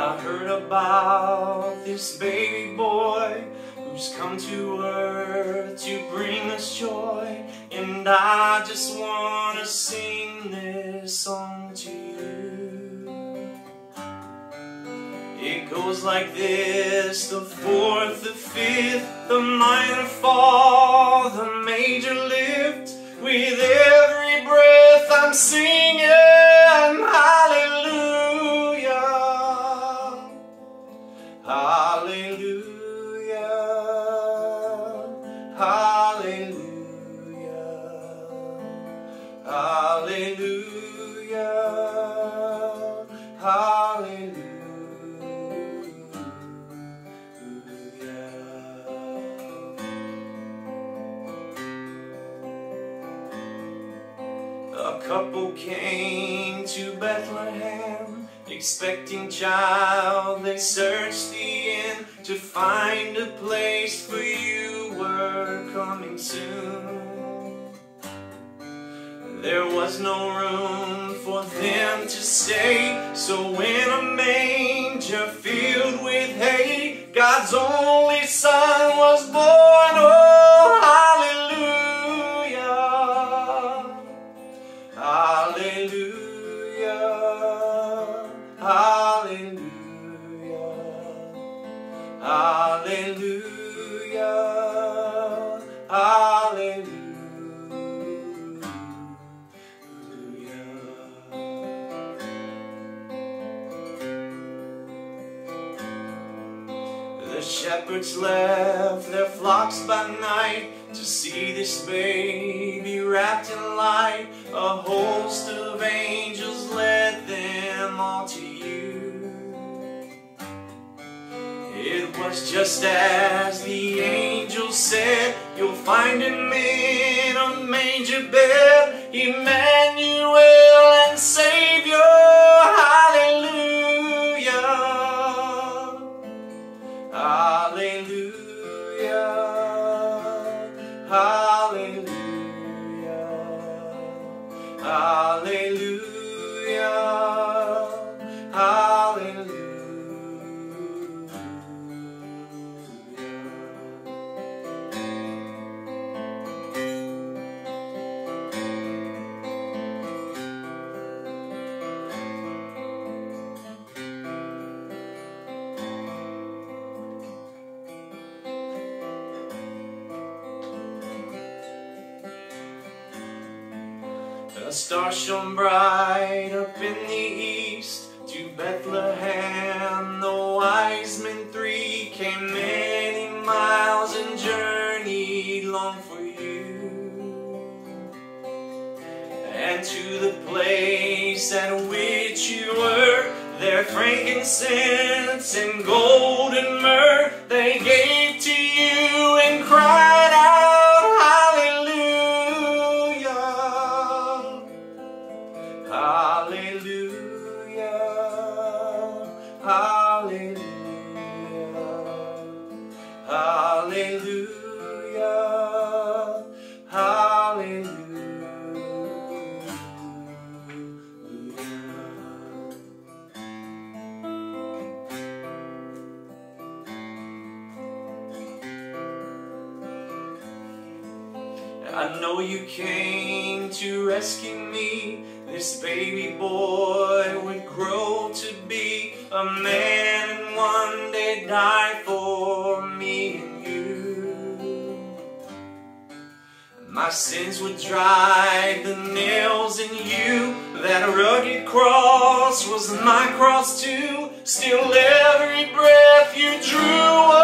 heard about this baby boy who's come to earth to bring us joy. And I just want to sing this song to you. It goes like this the fourth, the fifth, the minor fall, the major lift. With every breath I'm singing Hallelujah. Hallelujah. A couple came to Bethlehem, expecting child. They searched the inn to find a place for you were coming soon. There was no room for them to stay, so in a manger filled with hay, God's only Son was born. Oh, hallelujah! Hallelujah! Hallelujah! Hallelujah! Shepherds left their flocks by night to see this baby wrapped in light. A host of angels led them all to you. It was just as the angel said, You'll find him in a manger bed, Emmanuel Hallelujah. Hallelujah. A star shone bright up in the east to Bethlehem. The wise men three came many miles and journeyed long for you. And to the place at which you were, their frankincense and golden myrrh they gave Hallelujah. Hallelujah. I know you came to rescue me. This baby boy would grow to be a man and one day die for My sins would drive the nails in you. That rugged cross was my cross too. Still, every breath you drew